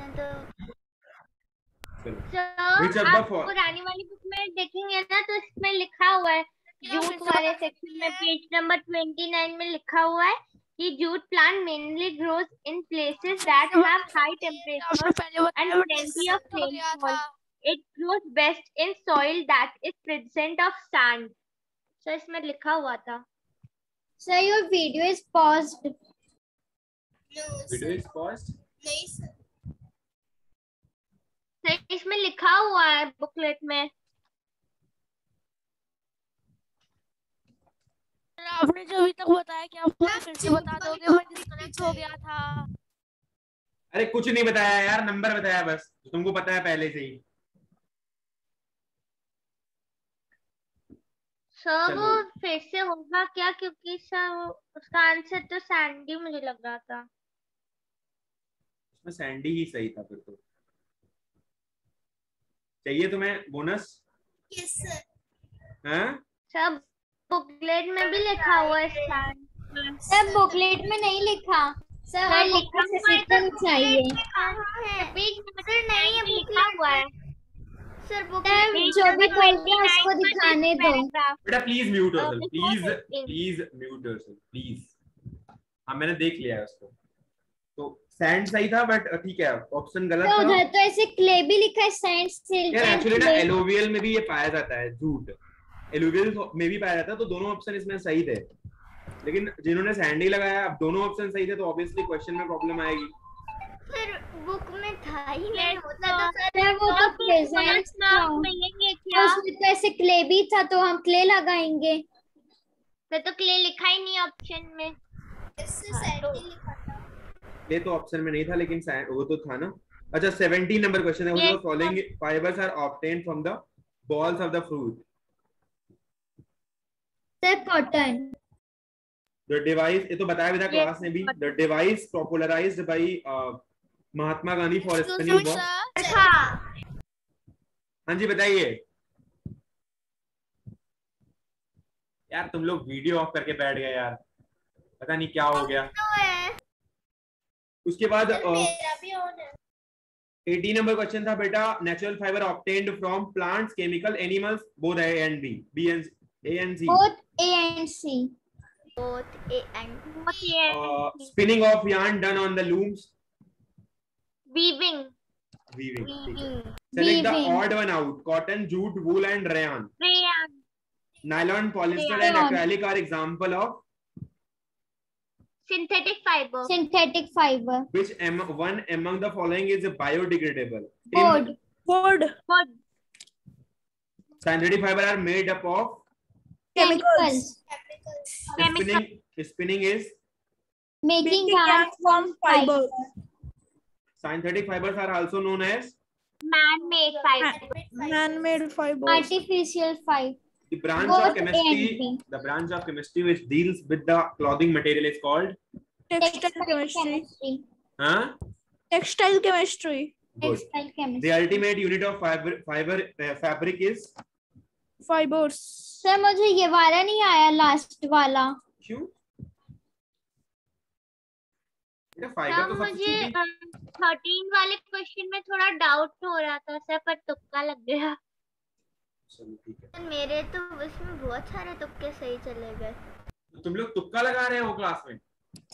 देखते हैं तो So, आप पुरानी वाली बुक में देखेंगे ना तो इसमें लिखा हुआ है जूट वाले सेक्शन में पेज नंबर 29 में लिखा हुआ है कि jute plant mainly grows in places that have high temperature पहले and plenty of rainfall. It grows best in soil that is present of sand. इसमें लिखा हुआ था. Sir, your video is paused. Video is paused नहीं sir इसमें लिखा हुआ है बुकलेट में. आपने जो अभी तक बताया क्या आप फिर से बता दोगे मैं डिस्कनेक्ट हो गया था। अरे कुछ नहीं बताया यार नंबर बताया बस। जो तुमको पता है पहले से ही। सर वो फिर से होगा क्या? क्योंकि सर उसका आंसर तो सैंडी मुझे लग रहा था. उसमें सैंडी ही सही था फिर तो। चाहिए तुम्हें बोनस यस सर हाँ? सर बुकलेट में भी लिखा हुआ है. सर बुकलेट में नहीं लिखा। सर लिखा है तो सीखना चाहिए। पेज नंबर नहीं है लिखा हुआ है. सर बुक जो भी हैं? उसको दिखाने दो। बेटा please mute before please please mute yourself please हाँ मैंने देख लिया है उसको। तो सैंड सही था बट ठीक है ऑप्शन गलत तो था। उधर तो ऐसे क्ले भी लिखा है सैंड सिल्क यार एक्चुअली ना एलोवियल में भी ये पाया जाता है झूठ एलोवियल में भी पाया जाता है तो दोनों ऑप्शन इसमें सही थे। लेकिन जिन्होंने सैंडी लगाया अब दोनों ऑप्शन सही थे तो ऑब्वियसली क्वेश्चन में प्रॉब्लम आएगी। सर बुक में था ही नहीं होता तो सर वो तो प्रेजेंट था। उसमें तो ऐसे क्ले भी था तो हम क्ले लगाएँगे। तो तो क्ले लिखा ही नहीं ऑप्शन में. इससे सैंडी लिखा ये तो ऑप्शन में नहीं था लेकिन वो तो था ना। अच्छा 17 नंबर क्वेश्चन है वो following fibres are obtained from the balls of the fruit. Sir cotton the device ये तो बताया भी था क्लास में भी। device popularized by uh, Mahatma Gandhi for spinning था हाँ जी बताइए। यार तुम लोग वीडियो ऑफ़ करके बैठ गए यार। पता नहीं क्या हो गया। तो है। उसके बाद एटी नंबर क्वेश्चन था बेटा natural fibre obtained from plants chemical animals both A and B B and A and C both A and C both A and C spinning of yarn done on the looms weaving weaving select the odd one out cotton jute wool and rayon rayon nylon polyester and acrylic are example of Synthetic fiber. synthetic fiber. Which am- one among the following is biodegradable. Board. Board. Wood. synthetic fiber are made up of chemicals. Chemicals. Chemical. spinning spinning is making yarn from fiber. synthetic fibers are also known as Man-made fiber. man-made fiber. Artificial fiber the branch Both of chemistry the branch of chemistry which deals with the clothing material is called textile chemistry chemistry huh textile chemistry good textile chemistry the ultimate unit of fiber fiber uh, fabric is fibers sir मुझे ये वाला नहीं आया last वाला क्यों fibre तो मुझे thirteen वाले क्वेश्चन में थोड़ा डाउट हो रहा था सर पर तुक्का लग गया चलो ठीक है। मेरे तो इसमें बहुत सारे तुक्के सही चले गए। तो तुम लोग तुक्का लगा रहे हो क्लास में?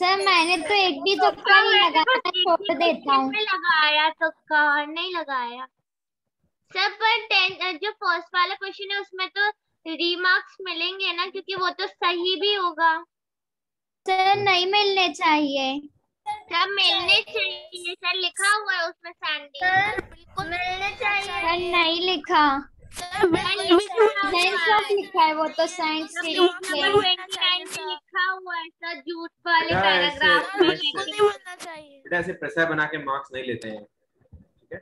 सर मैंने तो एक भी तुक्का नहीं लगाया छोड़ देता हूँ। लगाया तुक्का और नहीं लगाया। सर पर टेन जो फ़र्स्ट वाला क्वेश्चन है उसमें तो रिमार्क्स मिलेंगे ना क्योंकि वो तो सही भी होगा। सर नहीं मिलने चाहिए। सर मिलने चाहिए। सर लिखा हुआ है उसमें सैंडी सर मिलने चाहिए। सर नहीं लिखा। लिखा है वो तो साइंस के लिखा हुआ है सर झूठ वाले पैराग्राफ में नहीं बनना चाहिए बेटा ऐसे प्रेशर बना के मार्क्स नहीं लेते हैं। ठीक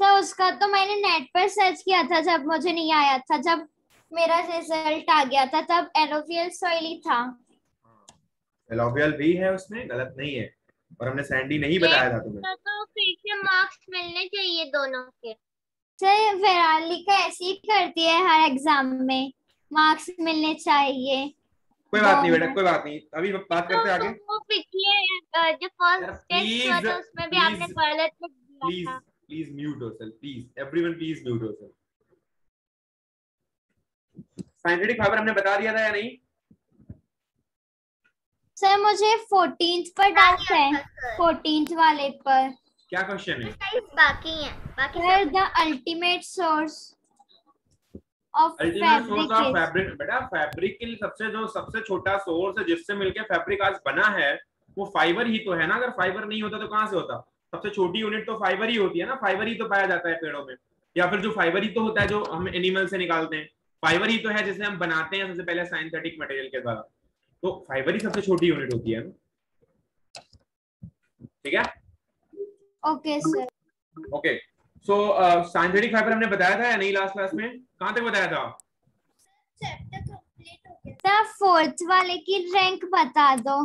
तो उसका तो मैंने नेट पर सर्च किया था जब मुझे नहीं आया था जब मेरा रिज़ल्ट आ गया था तब एलोवियल सॉइल ही। था एलोवियल भी है उसमें गलत नहीं है। और हमने सैंडी नहीं बताया था तुम्हें। तो, तो फिर से मार्क्स मिलने चाहिए दोनों के। सर वेराली का ऐसे ही करती है हर एग्ज़ाम में। मार्क्स मिलने चाहिए। कोई बात नहीं बेटा कोई बात नहीं। अभी बात करते आगे। तो वो पिछले जो फ़र्स्ट टेस्ट हुआ था उसमें भी आपने गलत दिया please please mute yourself please everyone please mute yourself scientific fibre हमने बता दिया था या नहीं? सर मुझे फोर्टींथ पर डाउट है। फोर्टींथ वाले पर। क्या क्वेश्चन है? बाकी है। बाकी sir the ultimate source of ultimate source of fabric fabric बेटा फैब्रिक के लिए सबसे जो सबसे छोटा सोर्स है जिससे मिलके फैब्रिक आज बना है वो फाइबर ही तो है ना? अगर फाइबर नहीं होता तो कहाँ से होता? सबसे छोटी यूनिट तो फाइबर ही होती है ना? फाइबर ही तो पाया जाता है पेड़ों में। या फिर जो फाइबर ही तो होता है जो हम एनिमल से निकालते हैं। फाइबर ही तो है जिसे हम बनाते हैं सबसे पहले साइंथेटिक मटेरियल के द्वारा। तो फाइबर ही सबसे छोटी यूनिट होती है ना? ठीक है? Okay sir okay so synthetic fibre हमने बताया था या नहीं लास्ट क्लास में? कहाँ तक बताया था? सर फोर्थ वाले की रैंक बता दो।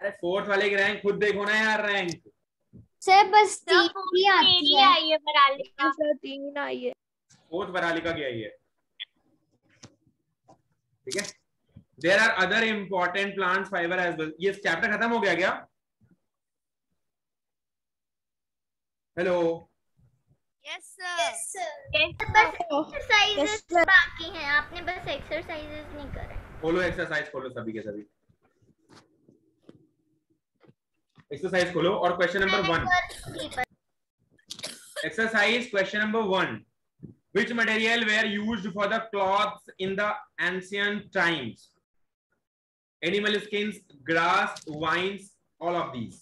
अरे फोर्थ वाले की रैंक खुद देखो ना यार रैंक सर बस तीन ही आती है आई है बराली सर तीन आई है। फोर्थ बरालिका की आई है। ठीक है? There are other important plant fibre as well ये चैप्टर खत्म हो गया क्या? हेलो यस एक्सरसाइजेस बाकी हैं। आपने बस एक्सरसाइजेस नहीं करे। एक्सरसाइज खोलो सभी के सभी। एक्सरसाइज खोलो और question number 1 exercise question number 1 which material were used for the clothes in the ancient times animal skin grass vines all of these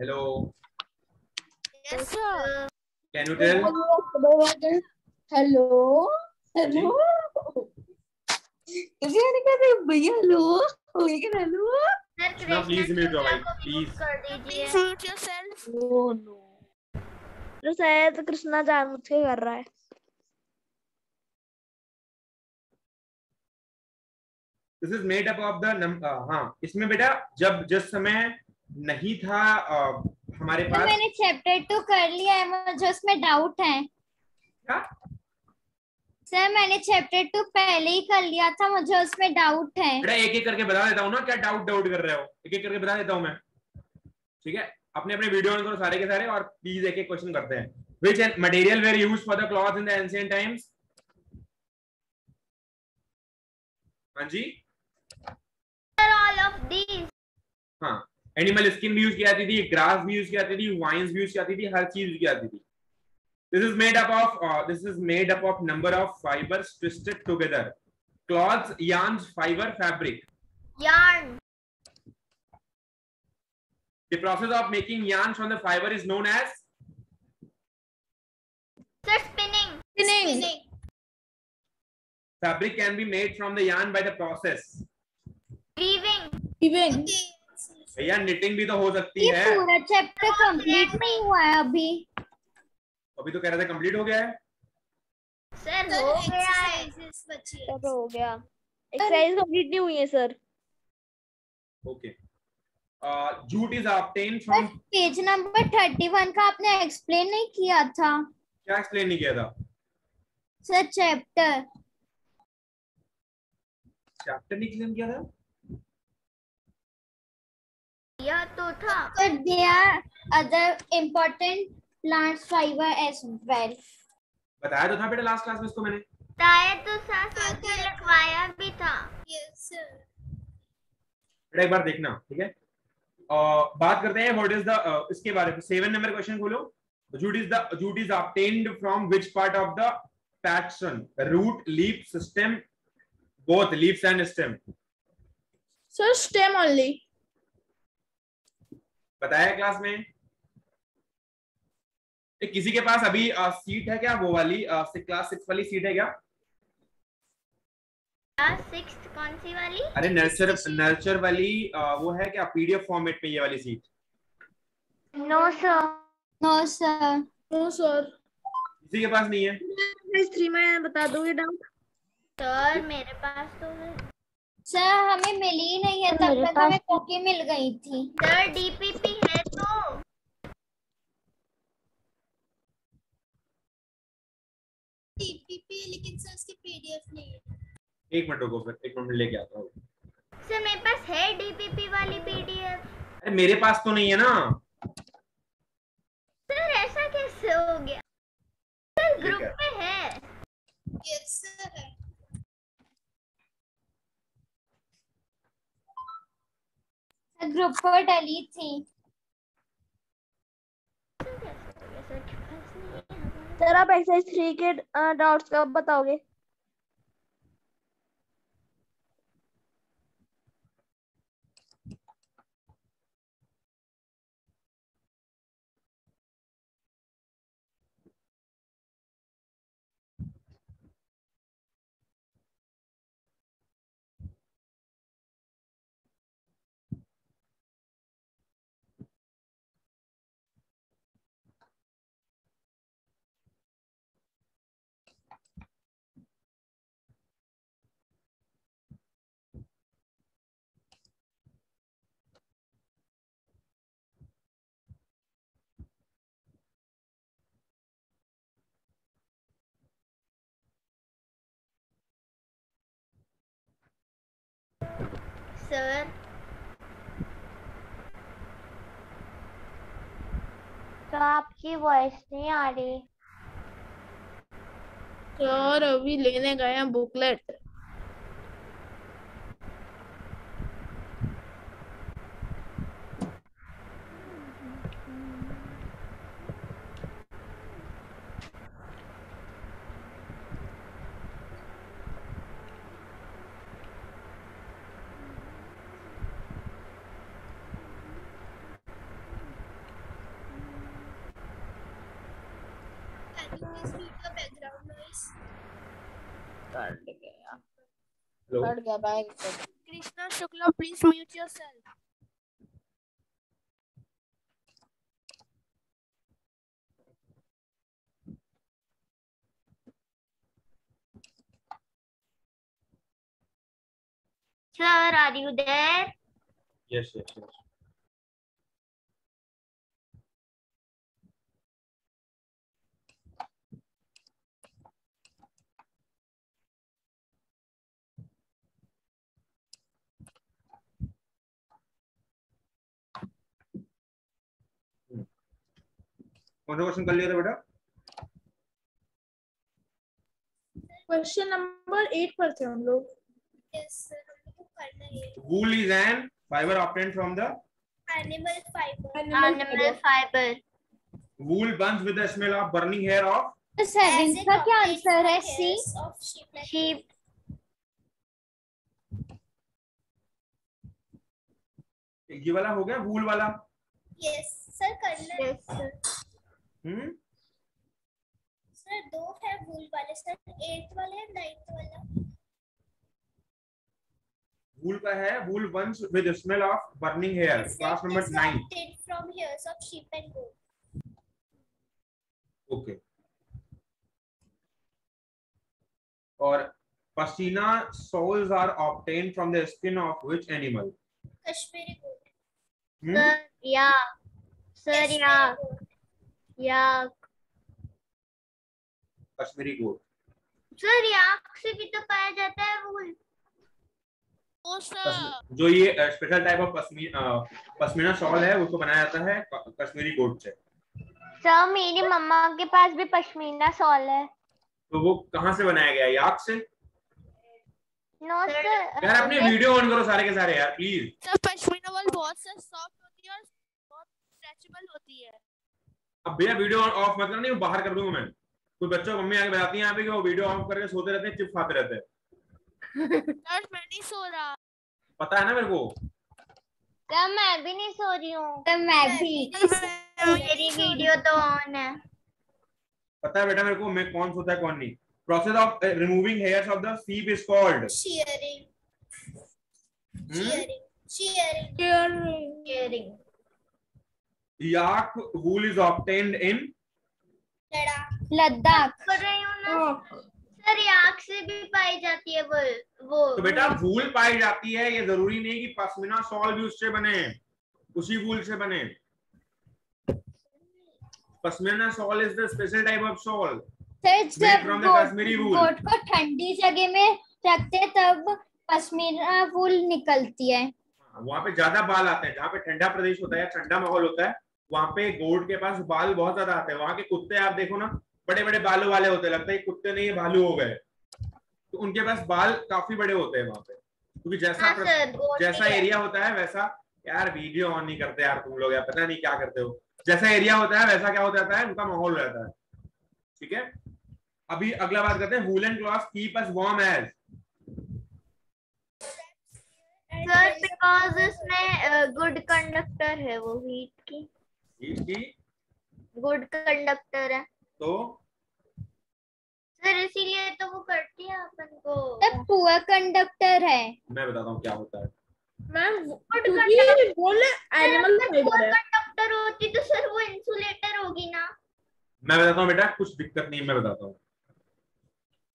hello yes sir can you tell hello hello कैसे मैंने कहते भैया hello ये क्या hello No, please mute your mic, please. कर दीजिए yourself. No, no. तो शायद कृष्णा जानबूझ के कर रहा है this is made up of the uh, हाँ इसमें बेटा जब जिस समय नहीं था uh, हमारे पास मैंने चैप्टर टू कर लिया है मुझे उसमें डाउट है। क्या? सर मैंने चैप्टर टू पहले ही कर लिया था मुझे उसमें डाउट है। बेटा एक एक करके बता देता हूँ ना क्या डाउट डाउट कर रहे हो? एक एक करके बता देता हूँ मैं। ठीक है? अपने अपने वीडियो करो सारे के सारे और प्लीज़ एक एक क्वेश्चन करते हैं। Which material were used for the cloth in the ancient times? हाँ जी। All of these हाँ। एनिमल स्किन भी यूज़ की जाती थी ग्रास भी यूज़ की जाती थी वाइन्स भी यूज़ की जाती थी हर चीज़ यूज़ की जाती थी। This is made up of this is made up of number of fibres twisted together cloth yarn fibre fabric yarn the process of making yarn from the fibre is known as sir spinning spinning fabric can be made from the yarn by the process. Weaving. Weaving. भैया knitting भी तो हो सकती है। पूरा chapter complete नहीं हुआ है अभी। अभी तो कह रहे थे कंप्लीट हो गया है। सर हो गया है। सब हो। गया। एक्सरसाइज कंप्लीट नहीं हुई है sir okay jute is obtained from page number thirty one का आपने एक्सप्लेन नहीं किया था। क्या एक्सप्लेन नहीं किया था? सर चैप्टर चैप्टर नहीं एक्सप्लेन किया था? यह तो था। Sir they are other important plants fibre as well बताया तो था बेटा लास्ट क्लास में इसको मैंने। ताया तो साथ साथ में लिखवाया भी था। यस सर बेटा एक बार देखना ठीक है? uh, बात करते हैं व्हाट इज़ द इसके बारे में। सेवन नंबर क्वेश्चन खोलो। Jute is the jute is obtained from which part of the pattern root leaf system both leaves and stem sir stem only बताया क्लास में? ए, किसी के पास अभी आ, सीट है क्या? वो वाली आ, क्लास सिक्स वाली सीट है क्या? सिक्स कौन सी वाली? अरे नर्चर नर्चर वाली अ, वो है क्या? पीडीएफ फॉर्मेट में ये वाली seat no sir no sir no sir किसी के पास नहीं है? थ्री में बता दोगे डाउट सर मेरे पास तो सर हमें मिली नहीं है तब तक हमें कुकी मिल गई थी। सर डीपीपी है तो है लेकिन सर उसकी पीडीएफ नहीं है। एक मिनट रुको फिर एक मिनट लेके आता हूँ। सर मेरे पास है डीपीपी वाली पीडीएफ अरे मेरे पास तो नहीं है ना। सर ऐसा कैसे हो गया? सर ग्रुप में है। यस सर है। ग्रुप पर डली थी सर के पास नहीं है हमारे सर आप एक्सरसाइज थ्री के डाउट्स कब बताओगे? सर तो आपकी वॉइस नहीं आ रही। सर अभी लेने गए हैं booklet Krishna Shukla, please mute yourself. Sir, are you there? Yes, yes, yes. कौन सा क्वेश्चन कर लिया था बेटा क्वेश्चन नंबर एट पर थे हम लोग sir. है wool is an fiber obtained from the animal fiber. Animal fibre wool burns with the smell of burning hair of तो सेवन As it का क्या आंसर है सी sheep ये वाला हो गया wool वाला Yes, sir. करना है यस सर भूल का है भूल once with smell of burning hair class number nine from hairs of sheep and goat okay और पसीना shawls are obtain from the skin of which animal Kashmiri goat या। Sir या। या कश्मीरी गोट सर याक से भी तो पाया जाता है वूल ओ सर जो ये special type of pashmina pashmina shawl है उसको बनाया जाता है कश्मीरी गोट से। सर मेरी मम्मा के पास भी पश्मीना शॉल है। तो वो कहाँ से बनाया गया? याक से? नो सर यार अपने वीडियो ऑन करो सारे के सारे यार प्लीज़ सर पश्मीना वाल बहुत सॉफ्ट होती है और बहुत स्ट्रेचेबल होती है। अब भैया वीडियो ऑफ़ मत करना नहीं बाहर कर दूँगा मैं। कोई बच्चों मम्मी आके बताती है यहाँ पे कि वो वीडियो ऑफ़ करके सोते रहते हैं चिप खाते रहते हैं। सर मैं नहीं सो रहा। पता है ना मेरे को? सर मैं भी नहीं सो रही हूँ? तो मैं भी? मेरी वीडियो तो ऑन है। पता है बेटा मेरे को मैं कौन सोता है कौन नहीं। Process of removing hairs of the sheep is called Shearing. Hmm? Shearing. Shearing. Yak wool is obtained in? Ladakh. कर रही हूँ ना? सर याक से भी पाई जाती है वो वो। तो बेटा वूल पाई जाती है। ये ज़रूरी नहीं कि पश्मीना शॉल भी उससे बने। उसी वूल से बने। Pashmina shawl is the special type of shawl sir जब. गोट को ठंडी जगह में रखते तब पश्मीना वूल निकलती है। वहाँ पे ज़्यादा बाल आते हैं। जहाँ पे ठंडा प्रदेश होता है ठंडा माहौल होता है वहाँ पे गोट के पास बाल बहुत ज़्यादा आते हैं। वहाँ के कुत्ते आप देखो ना बड़े बड़े बालों वाले होते हैं। लगता है कुत्ते नहीं ये भालू हो गए। तो उनके पास बाल काफ़ी बड़े होते हैं वहाँ पे। क्योंकि जैसा हाँ सर जैसा एरिया होता है वैसा यार वीडियो ऑन नहीं करते यार तुम लोग यार पता नहीं क्या करते हो। जैसा एरिया होता है वैसा क्या हो जाता है उनका माहौल रहता है। ठीक है? अभी अगला बात करते हैं। Woollen cloth keep us warm as sir because इसमें गुड कंडक्टर है वो हीट की। की गुड कंडक्टर है। तो सर इसीलिए तो वो करती है अपन को। तब पुअर कंडक्टर है। मैं बताता हूँ क्या होता है। मैम क्योंकि बोले एनिमल है कंडक्टर होती तो सर वो इंसुलेटर होगी ना। मैं बताता हूँ बेटा कुछ दिक्कत नहीं मैं बताता हूँ।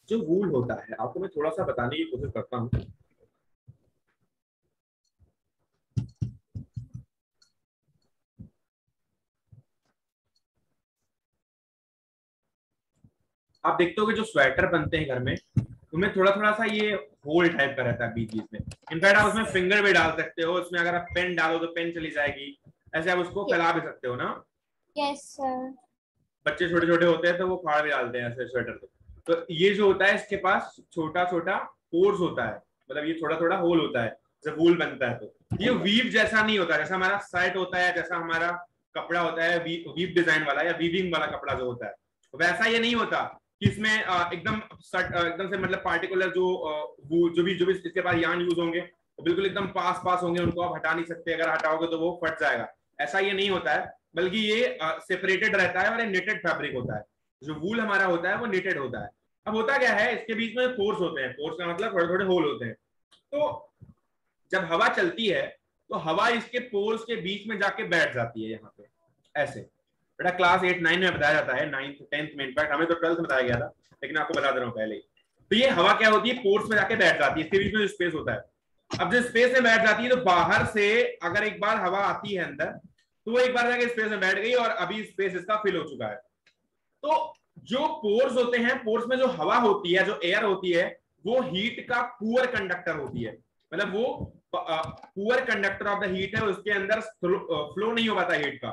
जो वूल होता है आपको मैं थोड़ा सा बताने की कोशिश करता हूँ। आप देखते हो कि जो स्वेटर बनते हैं घर में उनमें थोड़ा थोड़ा सा ये होल टाइप का रहता है बीच बीच में इनफैक्ट आप उसमें फिंगर भी डाल सकते हो उसमें अगर आप पेन डालो तो पेन चली जाएगी। ऐसे आप उसको फैला भी सकते हो ना? यस सर बच्चे छोटे छोटे होते हैं तो वो फाड़ भी डालते हैं ऐसे स्वेटर को। तो ये जो होता है इसके पास छोटा छोटा पोर्स होता है। मतलब ये थोड़ा थोड़ा होल होता है जब वूल बनता है तो। ये वीव जैसा नहीं होता जैसा हमारा सेट होता है जैसा हमारा कपड़ा होता है वीव डिज़ाइन वाला या वीविंग वाला कपड़ा जो होता है। वैसा ये नहीं होता। कि इसमें एकदम एकदम से मतलब पार्टिकुलर जो वो, जो भी जो भी इसके पास यान यूज़ होंगे वो बिल्कुल एकदम पास पास होंगे, उनको आप हटा नहीं सकते। अगर हटाओगे तो वो फट जाएगा। ऐसा ये नहीं होता है, बल्कि ये सेपरेटेड रहता है और ये नेटेड फैब्रिक होता है। जो वूल हमारा होता है, वो नेटेड होता है। अब होता क्या है, इसके बीच में पोर्स होते हैं। पोर्स का मतलब थोड़े थोड़े होल होते हैं। तो जब हवा चलती है तो हवा इसके पोर्स के बीच में जाके बैठ जाती है यहाँ पे। ऐसे। बेटा क्लास एट नाइन में बताया जाता है नाइन्थ टेंथ में इनफैक्ट हमें तो ट्वेल्थ में बताया गया था, लेकिन आपको बता दे रहा हूँ पहले तो ये हवा क्या होती है? पोर्स में जाके बैठ जाती है, इसके बीच में जो स्पेस होता है। अब जो स्पेस में बैठ जाती है तो बाहर से अगर एक बार हवा आती है अंदर तो वो एक बार जाके स्पेस में बैठ गई और अभी स्पेस इसका फिल हो चुका है। तो जो पोर्स होते हैं पोर्स में जो हवा होती है, जो एयर होती है, वो हीट का पुअर कंडक्टर होती है। मतलब वो poor conductor of the heat है, उसके अंदर फ्लो नहीं हो पाता हीट का।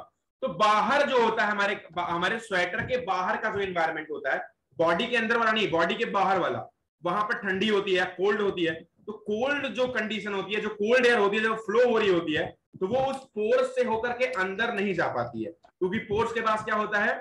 तो बाहर जो होता है हमारे हमारे स्वेटर के बाहर का जो इन्वायरमेंट होता है बॉडी के अंदर वाला नहीं बॉडी के बाहर वाला, वहाँ पर ठंडी होती है कोल्ड होती है तो कोल्ड जो कंडीशन होती है, जो कोल्ड एयर होती है जो फ्लो हो रही होती है तो वो उस पोर्स से होकर के अंदर नहीं जा पाती है। क्योंकि पोर्स के पास क्या होता है?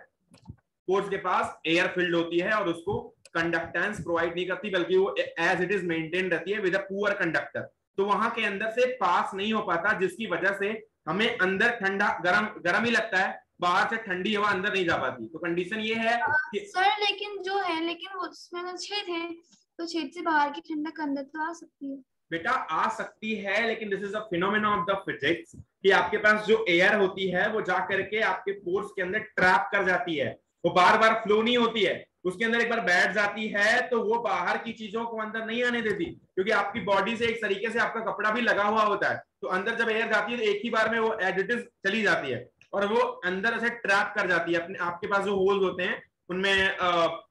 पोर्स के पास एयर फिल्ड होती है और उसको कंडक्टेंस प्रोवाइड नहीं करती, बल्कि वो एज इट इज़ मेंटेन रहती है विद अ पुअर कंडक्टर तो वहाँ के अंदर से पास नहीं हो पाता, जिसकी वजह से हमें अंदर ठंडा गर्म गर्म ही लगता है बाहर से ठंडी हवा अंदर नहीं जा पाती। तो कंडीशन ये है कि सर लेकिन जो है लेकिन वो उसमें छेद है तो छेद से बाहर की ठंडक अंदर तो आ सकती है। बेटा आ सकती है लेकिन this is a phenomena of the physics कि आपके पास जो एयर होती है वो जा करके आपके पोर्स के अंदर ट्रैप कर जाती है। वो बार बार फ्लो नहीं होती है। उसके अंदर एक बार बैठ जाती है तो वो बाहर की चीज़ों को अंदर नहीं आने देती, क्योंकि आपकी बॉडी से एक तरीके से आपका कपड़ा भी लगा हुआ होता है। तो अंदर जब एयर जाती है तो एक ही बार में वो इज़ चली जाती है। और वो अंदर ऐसे ट्रैप कर जाती है, अपने आपके पास जो होल्स होते हैं, उनमें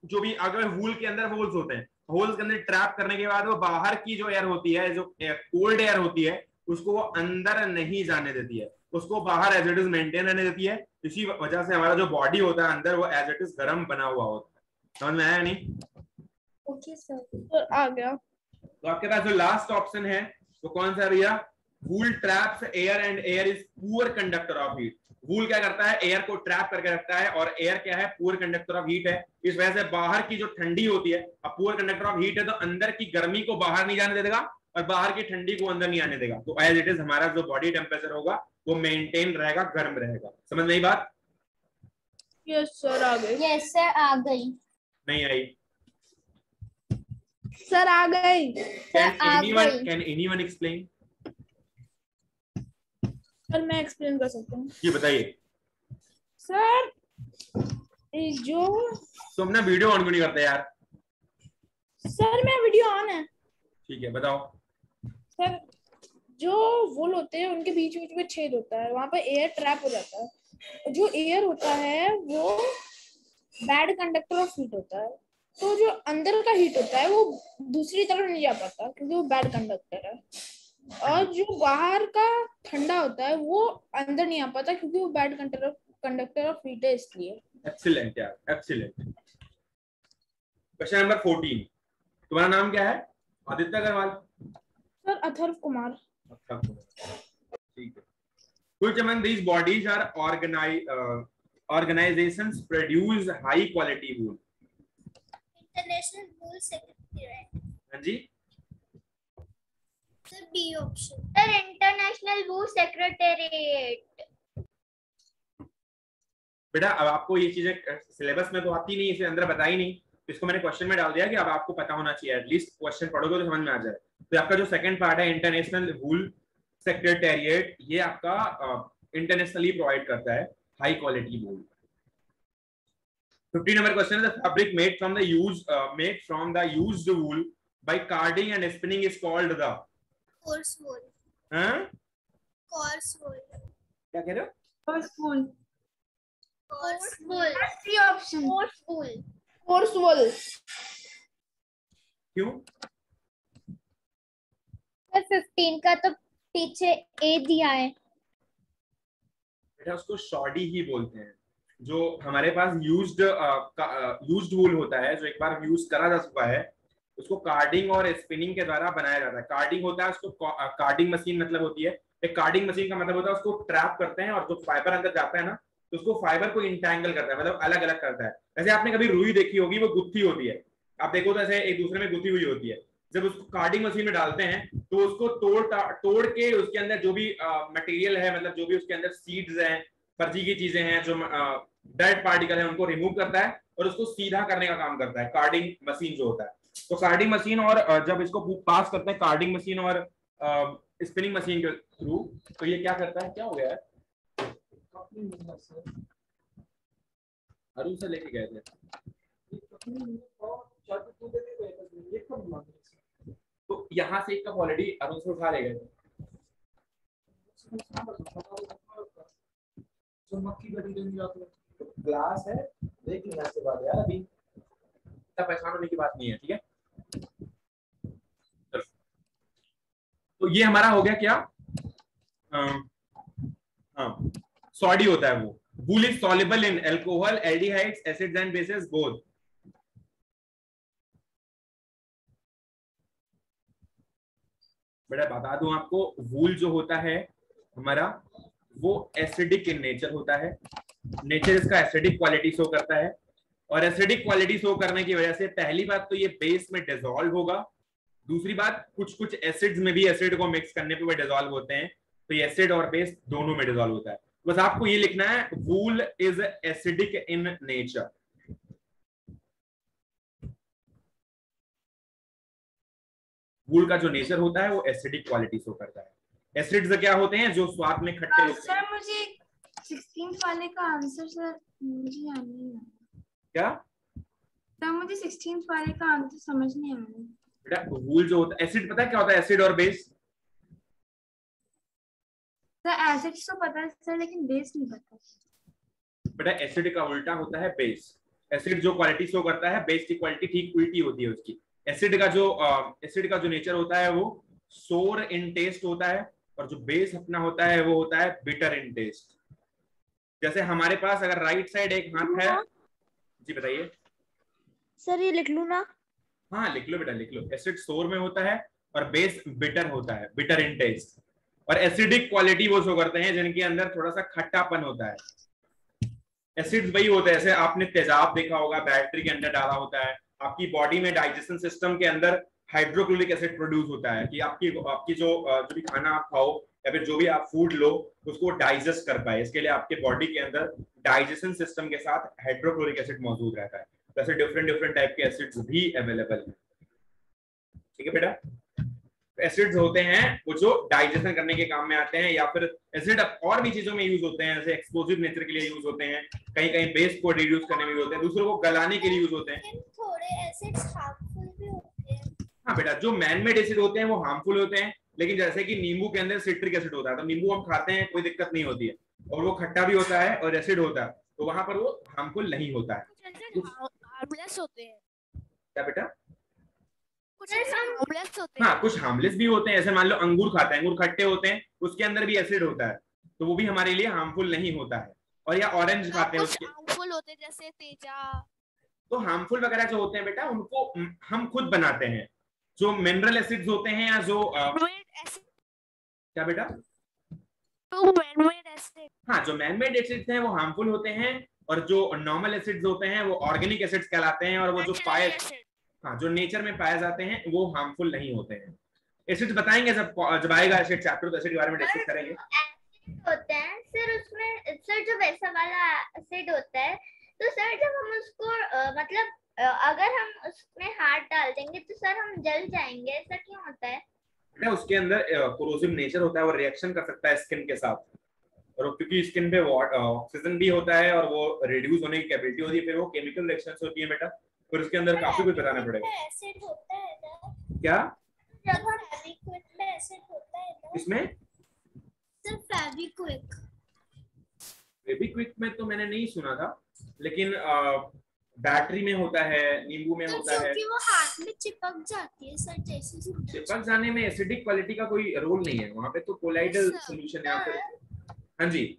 जो भी अगर वूल के अंदर होल्स होते हैं होल्स के अंदर ट्रैप करने के बाद वो बाहर की जो एयर होती है, जो कोल्ड एयर होती है, उसको वो अंदर नहीं जाने देती है। उसको बाहर एज इट इज़ मेंटेन रहने देती है। इसी वजह से हमारा जो बॉडी होता है, अंदर वो एज इट इज़ गर्म बना हुआ होता है। समझ में आया नहीं ओके सर। तो आ गया। तो आपके पास जो लास्ट ऑप्शन है वो कौन सा भैया? Wool traps air and air is poor conductor of heat wool क्या करता है? एयर को ट्रैप करके रखता है और एयर क्या है? पुअर कंडक्टर ऑफ़ हीट है। इस वजह से बाहर की जो ठंडी होती है अब पुअर कंडक्टर ऑफ़ हीट है तो अंदर की गर्मी को बाहर नहीं जाने देगा और बाहर की ठंडी को अंदर नहीं आने देगा। तो एज इट इज़ हमारा जो बॉडी टेम्परेचर होगा वो मेंटेन रहेगा गर्म रहेगा। समझ नहीं बात? यस सर आ गई। यस सर आ गई। नहीं आई। सर आ गई। सर आ गई। can anyone explain? सर मैं एक्सप्लेन कर सकता हूँ। ये बताइए। सर जो तुम ना वीडियो ऑन क्यों नहीं करते यार। सर मैं वीडियो ऑन है। ठीक है बताओ। सर जो वुल होते हैं उनके बीच बीच में छेद होता है। वहाँ पर एयर ट्रैप हो जाता है। जो एयर होता है वो बैड कंडक्टर ऑफ़ हीट होता है। तो जो अंदर का हीट होता है वो दूसरी तरफ़ नहीं जा पाता क्योंकि वो बैड कंडक्टर है। और जो बाहर का ठंडा होता है वो अंदर नहीं आ पाता क्योंकि वो bad conductor conductor of heat है इसलिए। एक्सीलेंट यार एक्सीलेंट क्वेश्चन नंबर 14 तुम्हारा नाम क्या है? आदित्य अग्रवाल। सर अथर्व कुमार। ठीक है। Among these bodies are organized uh, organizations produce high quality wool. International wool secretariat हाँ जी? Sir B option sir international wool secretariat बेटा अब आपको ये चीज़ें सिलेबस में तो आती नहीं इसे अंदर बताई नहीं। तो इसको मैंने क्वेश्चन में डाल दिया कि अब आपको पता होना चाहिए एटलीस्ट क्वेश्चन पढ़ोगे तो समझ में आ जाए। तो आपका जो सेकंड पार्ट है इंटरनेशनल वूल सेक्रेटेरिएट ये आपका इंटरनेशनली प्रोवाइड करता है। High quality wool 15 number question is the fabric made from the used uh, made from the used wool by carding and spinning is called the coarse wool हाँ coarse wool क्या कह रहे हो forceful coarse wool C option forceful forceful क्यों sir fifteen का तो पीछे ए दिया है बेटा उसको शॉडी ही बोलते हैं। जो हमारे पास यूज्ड यूज्ड वूल होता है, जो एक बार यूज़ करा जा चुका है, उसको कार्डिंग और स्पिनिंग के द्वारा बनाया जाता है। कार्डिंग होता है, उसको कार्डिंग मशीन मतलब होती है। एक कार्डिंग मशीन का मतलब होता है, उसको ट्रैप करते हैं और जो फाइबर अंदर जाता है ना तो उसको फाइबर को इंटैंगल करता है मतलब अलग अलग करता है। जैसे आपने कभी रुई देखी होगी, वो गुत्थी होती है। आप देखो तो ऐसे एक दूसरे में गुत्थी हुई होती है। जब उसको कार्डिंग मशीन में डालते हैं तो उसको तोड़ तोड़ के उसके अंदर जो भी मटेरियल है मतलब जो भी उसके अंदर सीड्स हैं, फर्जी की चीज़ें हैं, जो डेड पार्टिकल है, उनको रिमूव करता है और उसको सीधा करने का काम करता है कार्डिंग मशीन जो होता है। तो कार्डिंग मशीन और जब इसको पास करते हैं कार्डिंग मशीन और स्पिनिंग मशीन के थ्रू तो ये क्या करता है, क्या हो गया है अरुण से लेके गए थे। तो यहाँ से एक कप ऑलरेडी अरुण से उठा ले गए ग्लास है देख लेना इसके बाद यार अभी। इतना परेशान होने की बात नहीं है ठीक है? तो ये हमारा हो गया क्या? हाँ सॉडी होता है वो। Wool is soluble in alcohol aldehydes acids and bases both बेटा बता दूँ आपको, वूल जो होता है, हमारा, वो एसिडिक इन नेचर होता है। नेचर इसका एसिडिक क्वालिटी शो करता है। और एसिडिक क्वालिटी शो करने की वजह से पहली बात तो ये बेस में डिजोल्व होगा। दूसरी बात कुछ कुछ एसिड्स में भी एसिड को मिक्स करने पे वो डिजोल्व होते हैं। तो ये एसिड और बेस दोनों में डिजोल्व होता है। बस आपको ये लिखना है, wool is acidic in nature wool का जो नेचर होता है वो एसिडिक क्वालिटी शो करता है। एसिड्स क्या होते हैं? जो स्वाद में खट्टे होते हैं। सर मुझे सिक्सटीन वाले का आंसर सर मुझे याद नहीं आया क्या? सर मुझे सिक्सटीन वाले का आंसर समझ नहीं आया बेटा वूल जो होता है एसिड पता है क्या होता है? एसिड और बेस सर एसिड्स तो पता है सर लेकिन बेस नहीं पता। बेटा एसिड का उल्टा होता है बेस एसिड जो क्वालिटी शो करता है बेस की क्वालिटी ठीक उल्टी होती है उसकी। एसिड का जो एसिड का जो नेचर होता है वो सोर इन टेस्ट होता है और जो बेस अपना होता है वो होता है बिटर इन टेस्ट। जैसे हमारे पास अगर राइट साइड एक हाथ है जी बताइए। सर ये लिख लू ना हाँ लिख लो बेटा लिख लो। एसिड सोर में होता है और बेस बिटर होता है बिटर इन टेस्ट। और एसिडिक क्वालिटी वो शो करते हैं जिनके अंदर थोड़ा सा खट्टापन होता है। एसिड वही होता है जैसे आपने तेजाब देखा होगा बैटरी के अंदर डाला होता है। आपकी बॉडी में डाइजेशन सिस्टम के अंदर हाइड्रोक्लोरिक एसिड प्रोड्यूस होता है कि आपकी आपकी जो जो भी खाना आप खाओ या फिर जो भी आप फ़ूड लो, उसको डाइजेस्ट कर पाए। इसके लिए आपके बॉडी के अंदर डाइजेशन सिस्टम के साथ हाइड्रोक्लोरिक एसिड मौजूद रहता है। वैसे डिफरेंट डिफरेंट टाइप के एसिड्स भी अवेलेबल है। ठीक है बेटा? एसिड्स होते हैं वो जो डाइजेशन करने के काम में आते हैं या फिर एसिड और भी चीज़ों में यूज़ होते हैं जैसे एक्सप्लोसिव नेचर के लिए यूज़ होते हैं कहीं कहीं बेस को रिड्यूस करने में भी होते हैं दूसरों को गलाने के लिए यूज़ होते हैं। लेकिन थोड़े एसिड्स हार्मफुल भी होते हैं। हाँ बेटा जो मैनमेड एसिड होते हैं वो हार्मफुल होते हैं लेकिन जैसे कि नींबू के अंदर सिट्रिक एसिड होता है तो नींबू हम खाते हैं कोई दिक्कत नहीं होती है और वो खट्टा भी होता है और एसिड होता है तो वहाँ पर वो हार्मफुल नहीं होते हैं। क्या बेटा? कुछ हैं। हाँ। कुछ हार्मलेस भी होते हैं ऐसे मान लो अंगूर खाते हैं अंगूर खट्टे होते हैं उसके अंदर भी एसिड होता है तो वो भी हमारे लिए हार्मफुल नहीं होता है। और या ऑरेंज खाते हैं उसके। हार्मफुल होते हैं जैसे तेजा। तो हार्मफुल वगैरह जो होते हैं बेटा उनको हम- खुद बनाते हैं। जो मिनरल एसिड्स होते हैं या जो क्या बेटा? तो मैनमेड एसिड हाँ जो मैनमेड एसिड्स हैं वो हार्मफुल होते हैं और जो नॉर्मल एसिड्स होते हैं वो ऑर्गेनिक एसिड्स कहलाते हैं और वो जो एसिड हाँ जो नेचर में पाए जाते हैं वो हार्मफुल नहीं होते हैं। एसिड्स बताएँगे जब जब आएगा एसिड चैप्टर तो एसिड के बारे में डिस्कस करेंगे। होते हैं सर उसमें सर जो वैसा वाला एसिड होता है तो सर जब हम उसको मतलब अगर हम उसमें हाथ डाल देंगे तो सर हम जल जाएँगे ऐसा क्यों होता है? बेटा उसके अंदर कोरोसिव नेचर होता है वो रिएक्शन कर सकता है स्किन के साथ। और क्योंकि स्किन पे ऑक्सीजन भी होता है और वो रिड्यूस होने की कैपेबिलिटी होती है फिर वो केमिकल रिएक्शंस होती है बेटा। फिर उसके अंदर काफ़ी कुछ बताना पड़ेगा। एसिड होता है ना। क्या? जब हम में एसिड होता है ना। इसमें सिर्फ़ फेविक्विक। में तो मैंने नहीं सुना था लेकिन बैटरी में होता है नींबू में तो होता है। वो हाथ में चिपक जाती है सर जैसे चिपक जाने में एसिडिक क्वालिटी का कोई रोल नहीं है। वहाँ पे तो कोलाइडल. सोल्यूशन फिर हाँ जी।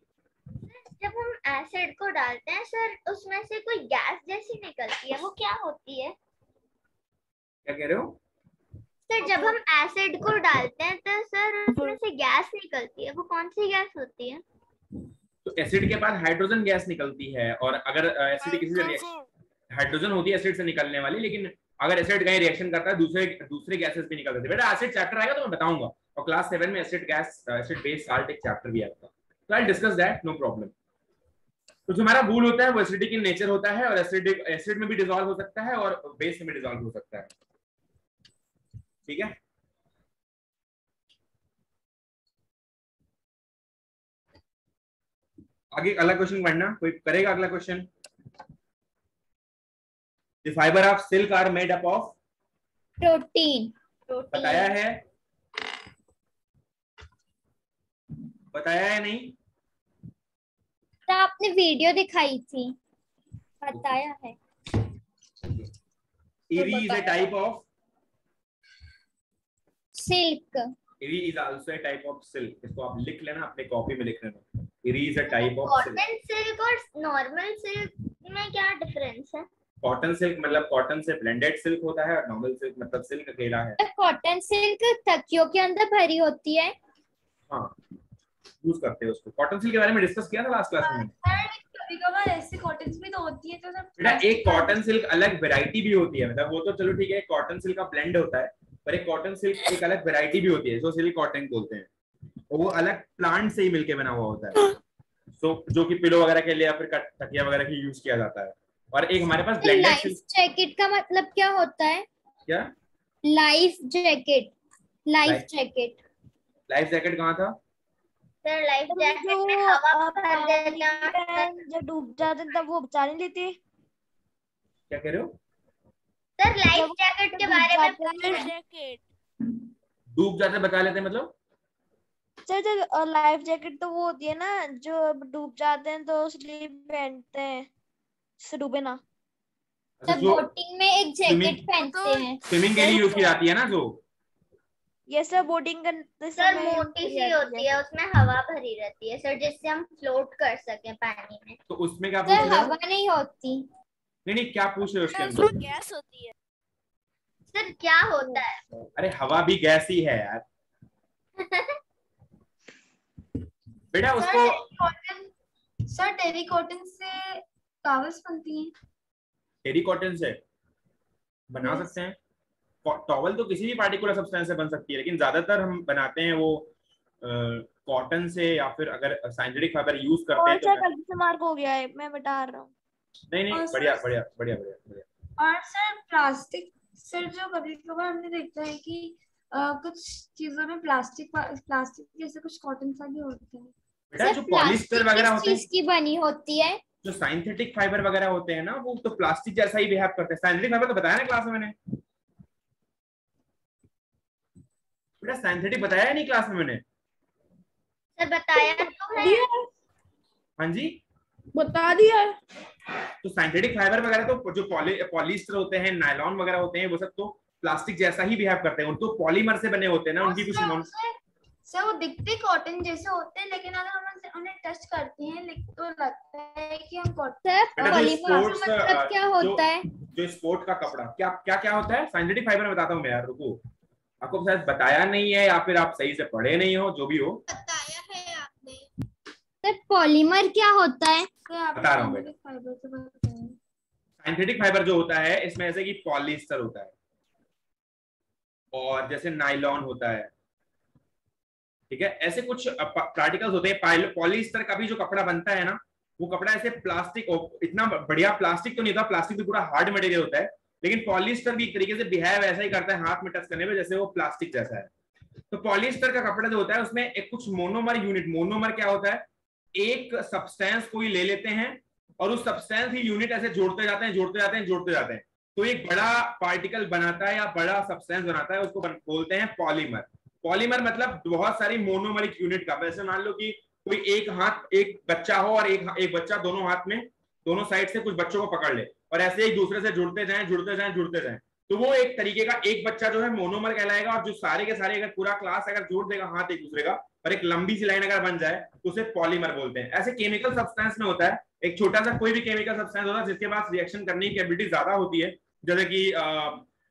जब हम एसिड को डालते हैं सर उसमें से कोई गैस जैसी निकलती है वो क्या होती है? क्या कह रहे हो? सर जब हम एसिड को डालते हैं तो सर उसमें से गैस निकलती है वो कौन सी गैस होती है? तो एसिड के बाद हाइड्रोजन गैस निकलती है और अगर एसिड किसी से हाइड्रोजन होती है एसिड से निकलने वाली लेकिन अगर एसिड कहीं रिएक्शन करता है दूसरे दूसरे गैसेस भी निकलते हैं। बेटा एसिड चैप्टर आएगा तो मैं बताऊँगा। और क्लास सेवन में acid gas acid base salt एक चैप्टर भी आएगा तो I discuss that no problem तो जो हमारा बूल होता है वो एसिडिक इन नेचर होता है और एसिडिक एसिड में भी डिजोल्व हो सकता है और बेस में भी डिजोल्व हो सकता है। ठीक है? आगे अगला क्वेश्चन पढ़ना। कोई करेगा अगला question The fiber of silk are made up of protein बताया है? बताया है नहीं? तो आपने वीडियो दिखाई थी? बताया है। Eri is a type of? Silk. Eri is also a type of silk. इसको आप लिख लेना अपने कॉपी में लिख लेना। Eri is a type of silk. Cotton silk और नॉर्मल सिल्क में क्या डिफरेंस है? कॉटन सिल्क मतलब कॉटन से ब्लेंडेड सिल्क होता है और नॉर्मल सिल्क मतलब सिल्क अकेला है। कॉटन सिल्क तकियों के अंदर भरी होती है? हाँ। यूज़ करते हैं उसको। कॉटन सिल्क के बारे में डिस्कस किया था लास्ट क्लास में? कभी कभार ऐसी कॉटन भी तो होती है जो बेटा एक कॉटन सिल्क अलग वैरायटी भी होती है मतलब वो तो चलो ठीक है कॉटन सिल्क का ब्लेंड होता है पर एक कॉटन सिल्क एक अलग वैरायटी भी होती है जो सिल्क कॉटन बोलते हैं। और वो अलग प्लांट से ही मिलके बना हुआ होता है। सो जो कि पिलो वगैरह के लिए या फिर तकिया वगैरह की यूज़ किया जाता है। और एक हमारे पास ब्लेंडेड लाइफ सिल्क जैकेट का मतलब क्या होता है? क्या? Life jacket life jacket life jacket कहाँ था? सर लाइफ तो जैकेट जो में हवा भर देते हैं जो डूब जाते हैं तब वो बचा नहीं लेते। क्या कह रहे हो? सर लाइफ जैकेट के बारे में हैं। जैकेट डूब जाते बचा लेते हैं मतलब? सर जो लाइफ जैकेट तो वो होती है ना जो डूब जाते हैं तो इसलिए पहनते हैं डूबे ना। अच्छा तब जो बोटिंग में एक जैकेट पहनते हैं। स्विमिंग के लिए यूज़ की जाती है ना जो? ये सर बोटिंग करते सर समय मोटी सी होती है उसमें हवा भरी रहती है सर जिससे हम फ्लोट कर सके पानी में। तो उसमें क्या पूछ सर रहे हवा नहीं होती। नहीं नहीं क्या पूछ रहे हो उसके अंदर? उसमें गैस होती है। सर क्या होता है? अरे हवा भी गैस ही है यार। बेटा उसको सर टेरी कॉटन से टॉवल्स बनती हैं। टेरी कॉटन से? बना सकते हैं। टॉवल तो किसी भी पार्टिकुलर सब्सटेंस से बन सकती है लेकिन ज़्यादातर हम बनाते हैं वो कॉटन से या फिर अगर साइंटिफिक फाइबर यूज़ करते हैं तो गलती से मार्क हो गया है? मैं बता रहा हूँ। नहीं नहीं बढ़िया बढ़िया बढ़िया बढ़िया और सर प्लास्टिक सर जो कभी कभार हमने देखा है कि अ, कुछ चीज़ों में प्लास्टिक प्लास्टिक जैसे कुछ कॉटन सा भी होता है। बेटा जो पॉलिस्टर वगैरह होते हैं चीज़ की बनी होती है? जो साइंथेटिक फाइबर वगैरह होते हैं ना वो तो प्लास्टिक जैसा ही बिहेव करते हैं। साइंथेटिक फाइबर तो बताया ना क्लास में मैंने। बेटा साइंथेटिक बताया नहीं क्लास में मैंने? सर बताया तो है। हाँ। जी। बता दिया है। तो साइंथेटिक फाइबर वगैरह तो जो पॉली पॉलिस्टर होते हैं नायलॉन वगैरह होते हैं वो सब तो प्लास्टिक जैसा ही बिहेव करते हैं। उनको पॉलीमर से बने होते हैं ना उनकी कुछ सर, नॉन सर, वो दिखते कॉटन जैसे होते हैं लेकिन अगर हम उन्हें टच करते हैं तो लगता है कि हम कॉटन मतलब क्या होता है? जो स्पोर्ट का कपड़ा क्या क्या क्या होता है? साइंथेटिक फाइबर में बताता हूँ मैं यार रुको। आपको शायद बताया नहीं है या फिर आप सही से पढ़े नहीं हो जो भी हो। बताया है आपने। सर पॉलीमर क्या होता है? तो बता रहा हूँ बेटा। फाइबर से बताएँ साइंथेटिक फाइबर जो होता है इसमें ऐसे कि पॉलिस्टर होता है। और जैसे नाइलॉन होता है। ठीक है? ऐसे कुछ पार्टिकल्स होते हैं। पॉलिस्टर का भी जो कपड़ा बनता है ना वो कपड़ा ऐसे प्लास्टिक इतना बढ़िया प्लास्टिक तो नहीं होता। प्लास्टिक तो पूरा हार्ड मटेरियल होता है। लेकिन पॉलिस्टर भी एक तरीके से बिहेव ऐसा ही करता है हाथ में टच करने में जैसे वो प्लास्टिक जैसा है। तो पॉलिस्टर का कपड़ा जो होता है, उसमें एक कुछ मोनोमर यूनिट मोनोमर क्या होता है? एक सब्सटेंस कोई ले लेते हैं और उस सब्सटेंस ही यूनिट ऐसे जोड़ते जाते हैं, जोड़ते जाते हैं, जोड़ते जाते हैं। तो एक बड़ा पार्टिकल बनाता है या बड़ा सब्सटेंस बनाता है, उसको बोलते हैं पॉलीमर पॉलीमर मतलब बहुत सारी मोनोमरिक यूनिट का। वैसे मान लो कि कोई एक हाथ, एक बच्चा हो और एक एक बच्चा दोनों हाथ में दोनों साइड से कुछ बच्चों को पकड़ ले और ऐसे एक दूसरे से जुड़ते जाएँ जुड़ते जाएँ जुड़ते जाएँ। तो वो एक तरीके का एक बच्चा जो है मोनोमर कहलाएगा और जो सारे के सारे अगर पूरा क्लास अगर जोड़ देगा हाथ एक दूसरे का और एक लंबी सी लाइन अगर बन जाए तो उसे पॉलीमर बोलते हैं। ऐसे केमिकल सब्सटेंस में होता है। एक छोटा सा कोई भी केमिकल सब्सटेंस होता है, जिसके पास रिएक्शन करने की एबिलिटी ज़्यादा होती है। जैसे कि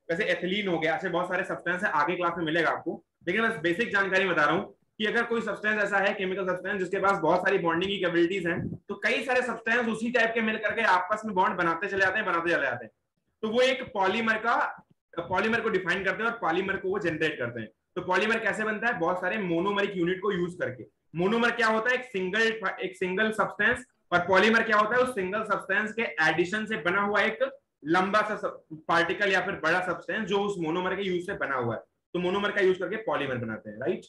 वैसे एथिलीन हो गया, ऐसे बहुत सारे सब्सटेंस है, आगे क्लास में मिलेगा आपको। लेकिन बस बेसिक जानकारी बता रहा हूँ। कि अगर कोई सब्सटेंस ऐसा है केमिकल सब्सटेंस जिसके पास बहुत सारी बॉन्डिंग की कैबिलिटीज हैं तो कई सारे सब्सटेंस उसी टाइप के मिल करके आपस में बॉन्ड बनाते चले जाते हैं, बनाते चले जाते हैं। तो वो एक पॉलीमर का पॉलीमर को डिफाइन करते हैं और पॉलीमर को वो जनरेट करते हैं। तो पॉलीमर कैसे बनता है? बहुत सारे मोनोमरिक यूनिट को यूज़ करके। मोनोमर क्या होता है? एक सिंगल एक सिंगल सब्सटेंस और पॉलीमर क्या होता है? उस सिंगल सब्सटेंस के एडिशन से बना हुआ एक लंबा सा पार्टिकल या फिर बड़ा सब्सटेंस जो उस मोनोमर के यूज़ से बना हुआ है। तो मोनोमर का यूज़ करके पॉलीमर बनाते हैं राइट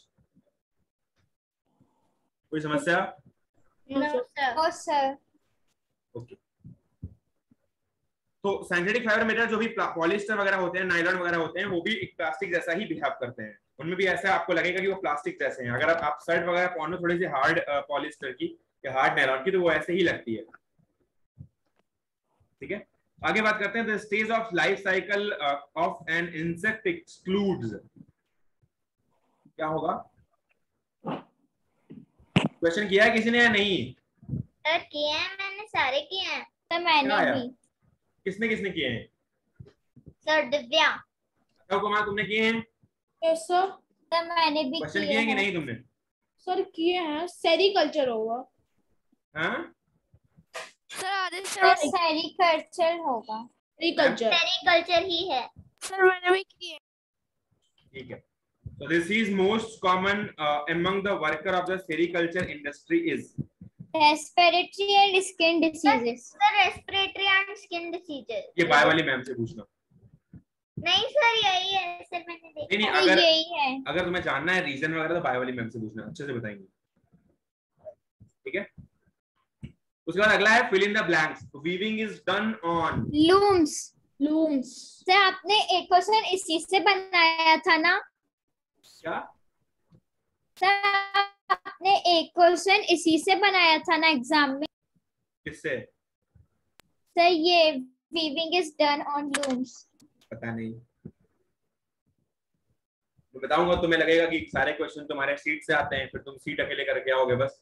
कोई समस्या सर ओके तो सिंथेटिक फाइबर मेटेरियल जो भी पॉलिस्टर वगैरह होते हैं नाइलॉन वगैरह होते हैं वो भी एक प्लास्टिक जैसा ही बिहेव करते हैं। उनमें भी ऐसा आपको लगेगा कि वो प्लास्टिक जैसे हैं। अगर आप, आप शर्ट वगैरह पहनो थोड़ी सी हार्ड पॉलिस्टर की या हार्ड नाइलॉन की तो वो ऐसे ही लगती है। ठीक है? आगे बात करते हैं the stage of life cycle of an insect excludes क्या होगा? क्वेश्चन किया है किसी ने या नहीं? सर किए हैं मैंने सारे किए हैं सर क्या मैंने भी किसने किसने किए हैं? सर दिव्या। अक्षय कुमार तुमने किए हैं? यस सर सर मैंने भी क्वेश्चन किए किए हैं कि नहीं तुमने? सर किए हैं सेरिकल्चर होगा। हाँ? सर सर सर सेरिकल्चर होगा। सेरिकल्चर सेरिकल्चर ही है। सर मैंने भी किए ठीक है। So this is most common uh, among the worker of the sericulture industry is. Respiratory and skin diseases sir respiratory and skin diseases ये बाय वाली मैम से पूछना नहीं सर यही है सर मैंने देखा। नहीं तो अगर यही है। अगर तुम्हें जानना है रीजन वगैरह तो बाय वाली मैम से पूछना। अच्छे से बताएँगे। ठीक है? उसके बाद अगला है fill in the blanks weaving is done on looms looms sir आपने एक क्वेश्चन इसी से बनाया था ना? क्या? आपने एक क्वेश्चन इसी से बनाया था ना एग्ज़ाम में। किससे? सर ये weaving is done on looms पता नहीं। मैं बताऊँगा तुम्हें लगेगा कि सारे क्वेश्चन तुम्हारे सीट से आते हैं फिर तुम सीट अकेले करके आओगे बस।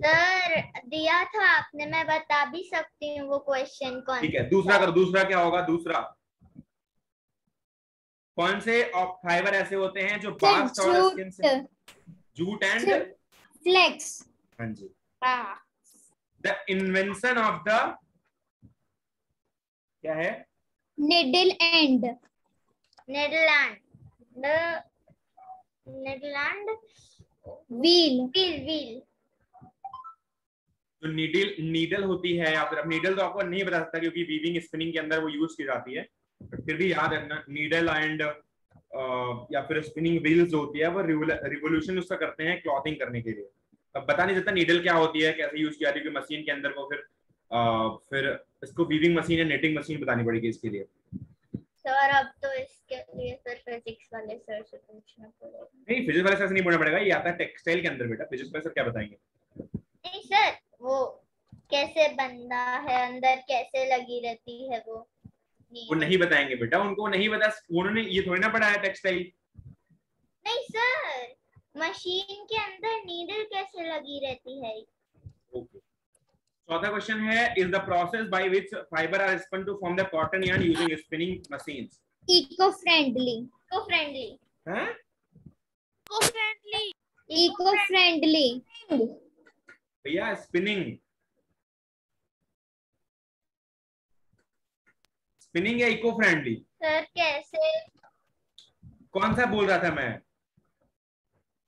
सर दिया था आपने मैं बता भी सकती हूँ वो क्वेश्चन कौन ठीक है दूसरा कर दूसरा क्या होगा दूसरा। कौन से फाइबर ऐसे होते हैं जो बास्ट और स्किन से जूट एंड फ्लेक्स हाँ जी। द इन्वेंशन ऑफ़ द क्या है? Needle and Netherland Netherland wheel wheel wheel जो नीडल नीडल होती है या फिर अब नीडल तो आपको नहीं बता सकता क्योंकि वीविंग स्पिनिंग के अंदर वो यूज़ की जाती है। फिर भी याद रखना नीडल एंड या फिर स्पिनिंग व्हील्स होती है वो रिवोल्यूशन उसका करते हैं क्लॉथिंग करने के लिए। अब बता नहीं सकता नीडल क्या होती है कैसे यूज़ किया जाती है मशीन के अंदर को फिर uh, फिर इसको वीविंग मशीन या नेटिंग मशीन बतानी पड़ेगी इसके लिए। सर अब तो इसके लिए सर फिजिक्स वाले सर से पूछना पड़ेगा। नहीं फिजिक्स वाले सर से नहीं बोलना पड़ेगा ये आता है टेक्सटाइल के अंदर बेटा। फिजिक्स वाले सर क्या बताएँगे? नहीं सर वो कैसे बनता है अंदर कैसे लगी रहती है वो? वो नहीं बताएँगे बेटा उनको नहीं बता उन्होंने ये थोड़ी ना पढ़ाया टेक्सटाइल नहीं सर मशीन के अंदर नीडल कैसे लगी रहती है? ओके चौथा क्वेश्चन है is the process by which fibre are spun to form the cotton yarn using spinning machines eco friendly eco friendly हैं को फ्रेंडली इको फ्रेंडली भैया स्पिनिंग स्पिनिंग या इको फ्रेंडली सर कैसे? कौन सा बोल रहा था मैं?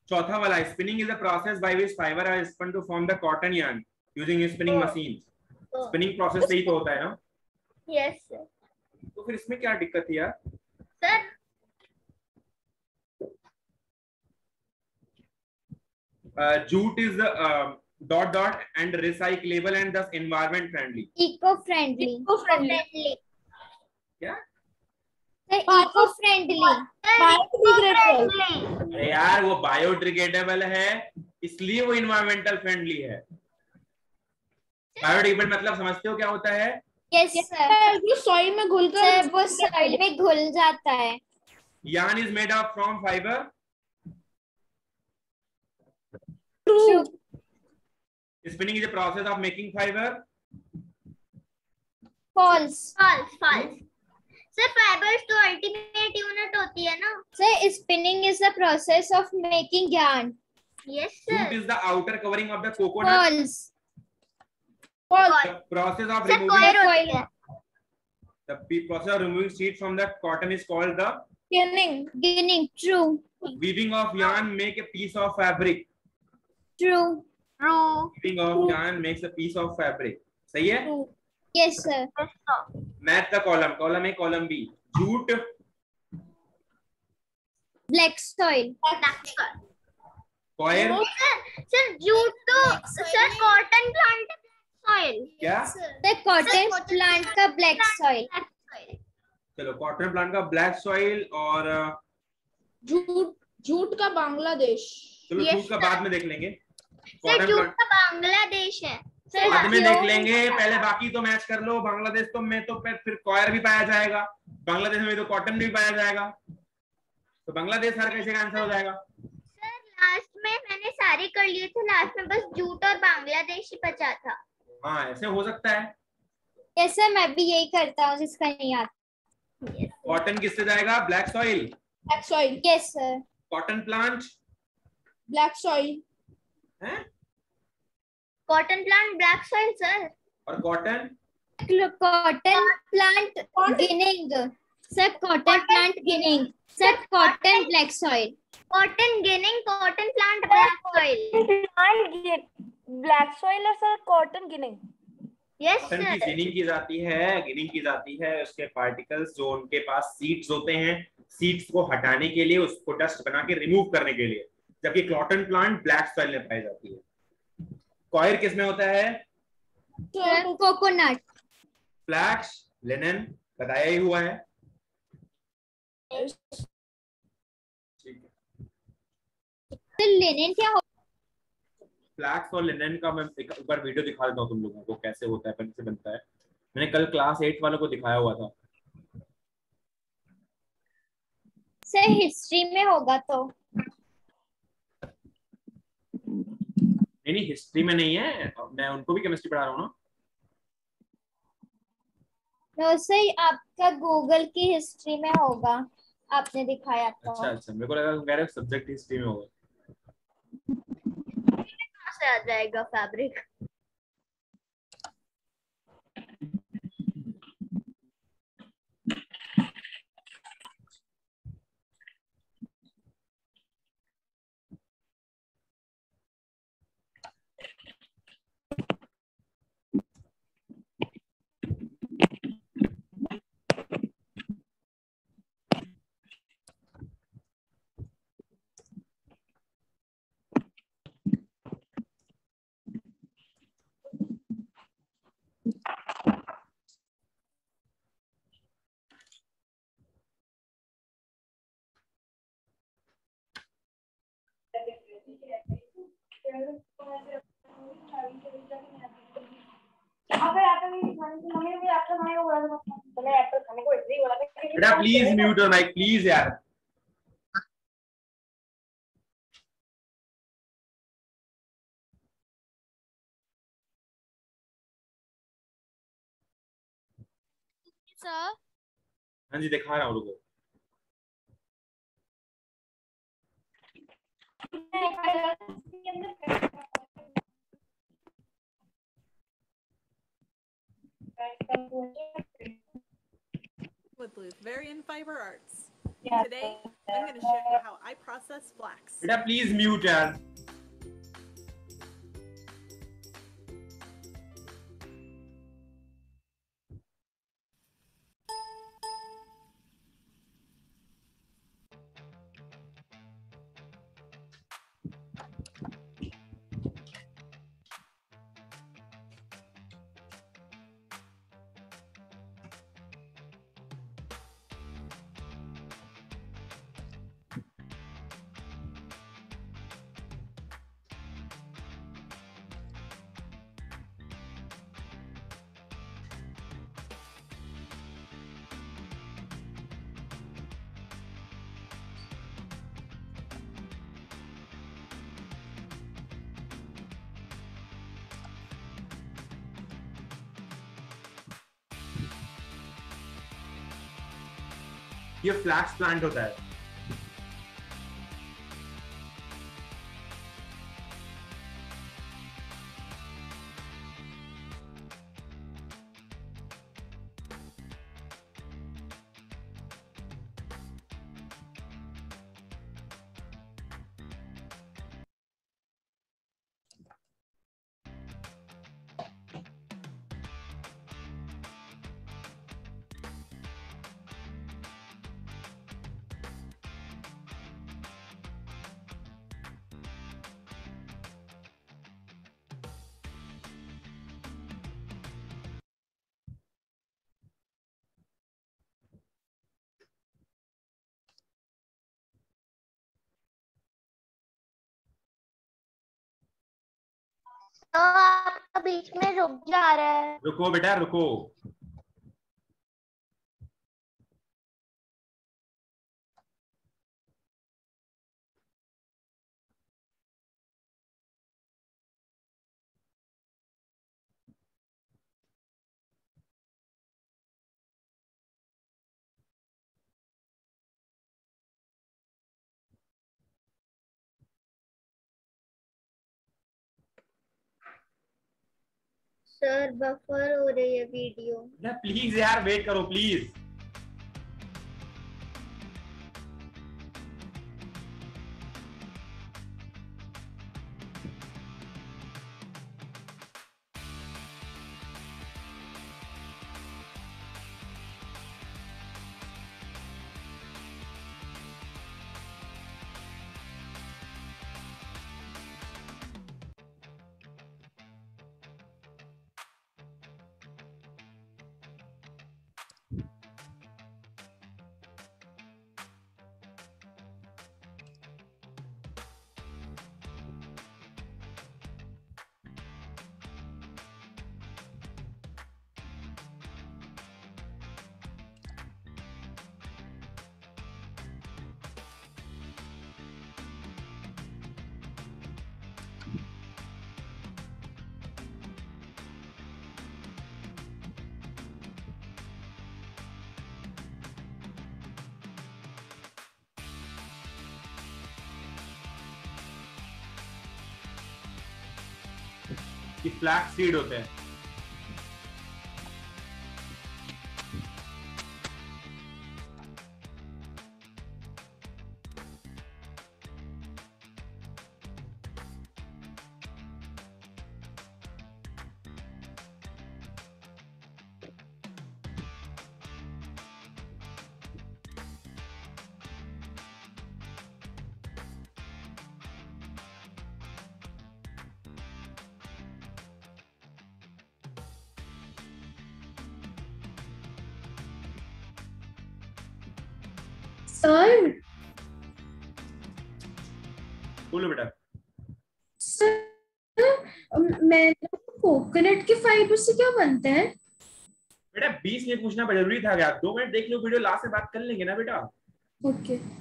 चौथा वाला spinning is a process by which fibre are spun to form the cotton yarn using spinning machines spinning process से ही तो होता है ना? यस सर तो फिर इसमें क्या दिक्कत है यार? Sir jute is dot dot and recyclable and thus environment friendly. Eco friendly eco friendly friendly क्या? इको फ्रेंडली अरे यार वो बायोडिग्रेडेबल है इसलिए वो इन्वायरमेंटल फ्रेंडली है। बायोडिग्रेडेबल मतलब समझते हो क्या होता है? यस सर जो सॉइल में घुलकर वो सॉइल में घुल जाता है। Yarn is made up from fiber? True spinning is a process of making fiber? False false false sir fibres तो अल्टीमेट यूनिट होती है ना? Sir spinning is the process of making yarn yes sir is the outer covering of the coconut false process of removing the process of removing seed from the cotton is called the spinning spinning true weaving of yarn make a piece of fabric true true weaving of yarn makes a piece of fabric सही है? Yes sir. Math का column column A column B jute black soil. Coir sir jute तो sir cotton plant soil क्या? The cotton plant का black soil. चलो cotton plant का black soil और अ, झूठ झूठ का बांग्लादेश। चलो जूट का बाद में देख लेंगे। सर जूट का बांग्लादेश है। सर बाद में देख लेंगे पहले बाकी तो मैच कर लो बांग्लादेश तो में तो फिर फिर कॉयर भी पाया जाएगा बांग्लादेश में तो कॉटन भी पाया जाएगा। तो बांग्लादेश हर कैसे का आंसर हो जाएगा। सर लास्ट में मैंने सारे कर लिए थे लास्ट में बस जूट और बांग्लादेश ही बचा था। हाँ ऐसे हो सकता है। Sir मैं भी यही करता हूँ जिसका नहीं आता। कॉटन किससे जाएगा? Black soil black soil yes sir. Cotton plant black soil है? Cotton plant black soil sir और cotton cotton plant beginning sir cotton plant beginning sir cotton black soil. Cotton ginning cotton plant black soil black soil है sir cotton ginning yes cotton की ginning की जाती है ginning की जाती है उसके पार्टिकल्स जो उनके पास सीड्स होते हैं सीड्स को हटाने के लिए उसको डस्ट बना के रिमूव करने के लिए जबकि कॉटन प्लांट ब्लैक सॉइल में पाई जाती है। कॉयर किसमें होता है? Coconut. फ्लैक्स लिनन बताया ही हुआ है। है। क्या हो फ्लैक्स और लिनन का मैं एक बार वीडियो दिखा देता हूँ तुम लोगों को कैसे होता है कैसे बनता है। मैंने कल क्लास एट वालों को दिखाया हुआ था। सर हिस्ट्री में होगा तो। नहीं हिस्ट्री में नहीं है? मैं उनको भी केमिस्ट्री पढ़ा रहा हूँ ना। no सही आपका गूगल की हिस्ट्री में होगा। आपने दिखाया अच्छा था। अच्छा मेरे को लगा तुम कह रहे हो सब्जेक्ट हिस्ट्री में होगा। कहाँ से आ जाएगा fabric please mute your mic please यार। सर। हाँ जी दिखा रहा हूँ रुको। with Luthvarian Fiber Arts. Today, I'm going to show you how I process flax. Please mute us. ये फ्लैक्स प्लांट होता है। तो आपका बीच में रुक जा रहा है। रुको बेटा रुको। सर बफर हो रही है वीडियो ना प्लीज़ यार वेट करो प्लीज़ कि फ्लैक्स सीड होते हैं। सर मैं कोकोनट के फाइबर से क्या बनते हैं? बेटा बीस में पूछना ज़रूरी था क्या? दो मिनट देख लो वीडियो लास्ट में बात कर लेंगे ना बेटा? ओके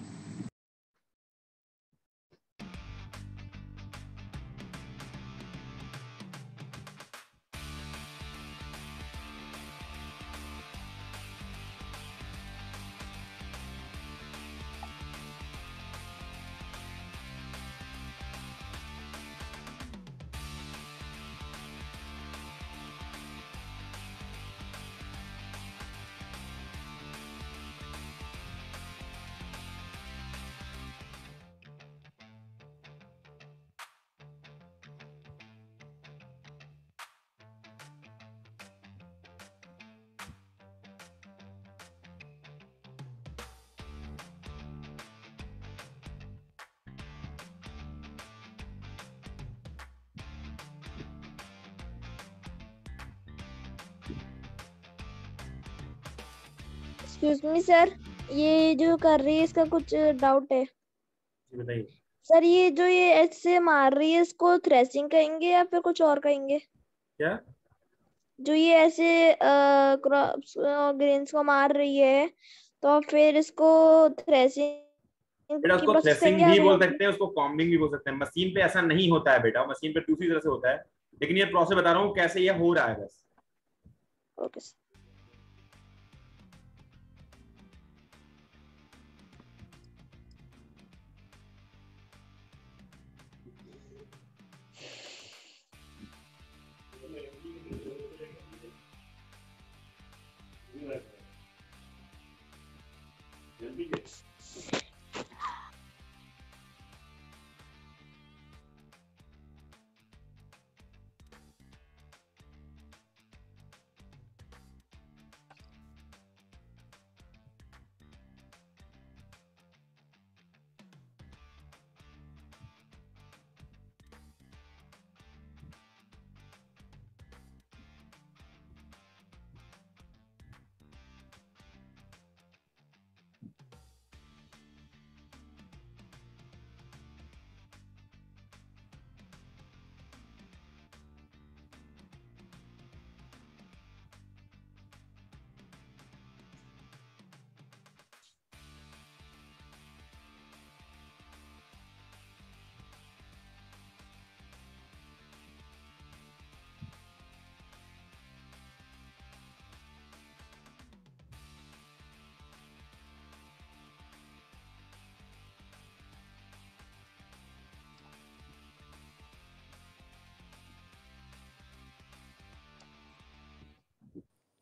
एक्सक्यूज मी सर ये जो कर रही है इसका कुछ डाउट है। बताइए। सर ये जो ये ऐसे मार रही है इसको थ्रेसिंग कहेंगे या फिर कुछ और कहेंगे? क्या? जो ये ऐसे क्रॉप्स ग्रेन्स को मार रही है तो फिर इसको थ्रेसिंग बेटा उसको थ्रेसिंग भी बोल सकते हैं उसको कॉम्बिंग भी बोल सकते हैं। मशीन पे ऐसा नहीं होता है बेटा मशीन पे दूसरी तरह से होता है। लेकिन ये प्रोसेस बता रहा हूँ कैसे ये हो रहा है बस। Okay sir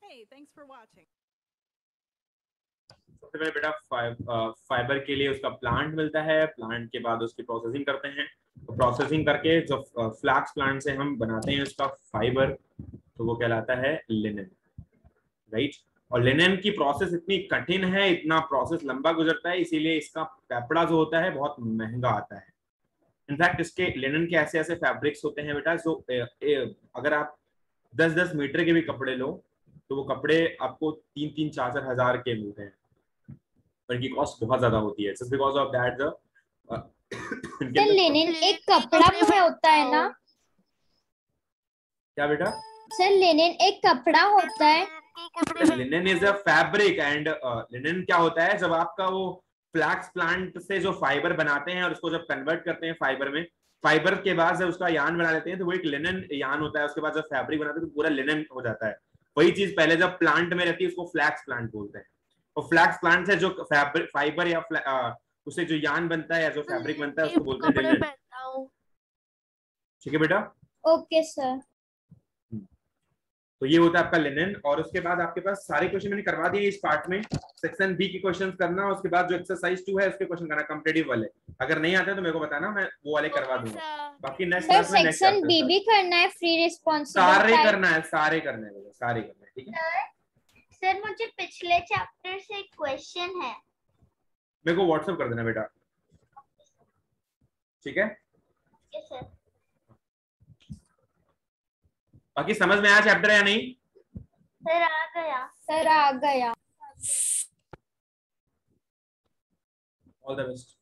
Hey, thanks for watching. सबसे पहले बेटा फाइबर के लिए उसका प्लांट मिलता है। प्लांट के बाद उसकी प्रोसेसिंग करते हैं। तो प्रोसेसिंग करके जो फ्लैक्स प्लांट से हम बनाते हैं उसका फाइबर तो वो कहलाता है लिनन राइट और लिनन की प्रोसेस इतनी कठिन है इतना प्रोसेस लंबा गुजरता है इसीलिए इसका कपड़ा जो होता है बहुत महँगा आता है। इनफैक्ट इसके लिनन के ऐसे ऐसे फैब्रिक्स होते हैं बेटा जो ए, ए, अगर आप दस दस मीटर के भी कपड़े लो तो वो कपड़े आपको तीन तीन चार चार हज़ार के मिलते हैं। पर इनकी कॉस्ट बहुत ज़्यादा होती है। Just because of that the sir एक कपड़ा में होता है ना? क्या बेटा? सर लेनिन एक कपड़ा होता है। Linen is a fabric and linen क्या होता है? जब आपका वो फ्लैक्स प्लांट से जो फाइबर बनाते हैं और उसको जब कन्वर्ट करते हैं फाइबर में फाइबर के बाद जब उसका यान बना लेते हैं तो वो एक लिनन यान होता है। उसके बाद जब फैब्रिक बनाते हैं तो पूरा लिनन हो जाता है। वही चीज़ पहले जब प्लांट में रहती है उसको फ्लैक्स प्लांट बोलते हैं। और फ्लैक्स प्लांट से जो फैब्रिक फाइबर या उससे जो यान बनता है या जो फैब्रिक बनता है उसको बोलते हूँ ठीक है बेटा? ओके सर तो ये होता है आपका लिनन और उसके बाद आपके पास सारे क्वेश्चन मैंने करवा दिए इस पार्ट में। सेक्शन बी के क्वेश्चन करना उसके बाद जो एक्सरसाइज टू है उसके क्वेश्चन करना कंपेटिटिव वाले। अगर नहीं आते तो मेरे को बताना मैं वो वाले करवा दूँगा। बाकी नेक्स्ट क्लास में सेक्शन बी भी करना है फ्री रिस्पॉन्सिबल सारे करना है। सारे करने हैं सारे करने हैं ठीक है? सर मुझे पिछले चैप्टर से एक क्वेश्चन है। मेरे को व्हाट्सएप कर देना बेटा। ठीक है? Yes, sir. बाकी समझ में आया चैप्टर या नहीं? सर आ गया। सर आ गया। All the best